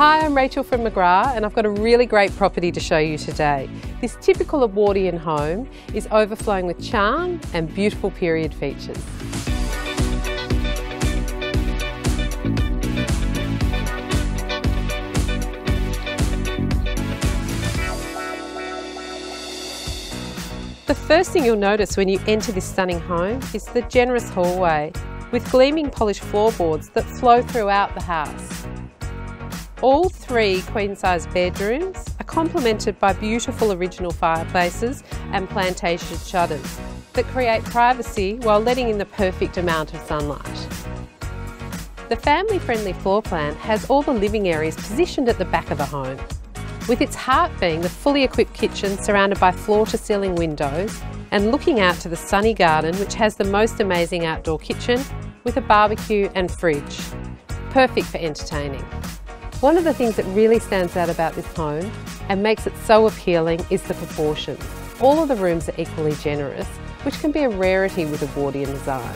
Hi, I'm Rachael from McGrath and I've got a really great property to show you today. This typical Edwardian home is overflowing with charm and beautiful period features. The first thing you'll notice when you enter this stunning home is the generous hallway with gleaming polished floorboards that flow throughout the house. All three queen-size bedrooms are complemented by beautiful original fireplaces and plantation shutters that create privacy while letting in the perfect amount of sunlight. The family-friendly floor plan has all the living areas positioned at the back of the home, with its heart being the fully equipped kitchen surrounded by floor-to-ceiling windows and looking out to the sunny garden which has the most amazing outdoor kitchen with a barbecue and fridge. Perfect for entertaining. One of the things that really stands out about this home and makes it so appealing is the proportions. All of the rooms are equally generous, which can be a rarity with a Edwardian design.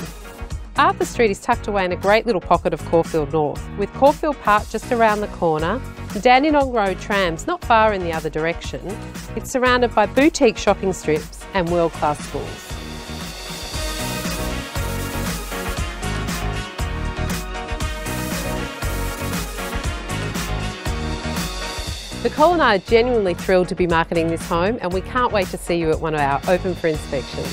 Arthur Street is tucked away in a great little pocket of Caulfield North, with Caulfield Park just around the corner, and Dandenong Road trams not far in the other direction. It's surrounded by boutique shopping strips and world-class schools. Nicole and I are genuinely thrilled to be marketing this home and we can't wait to see you at one of our open for inspection.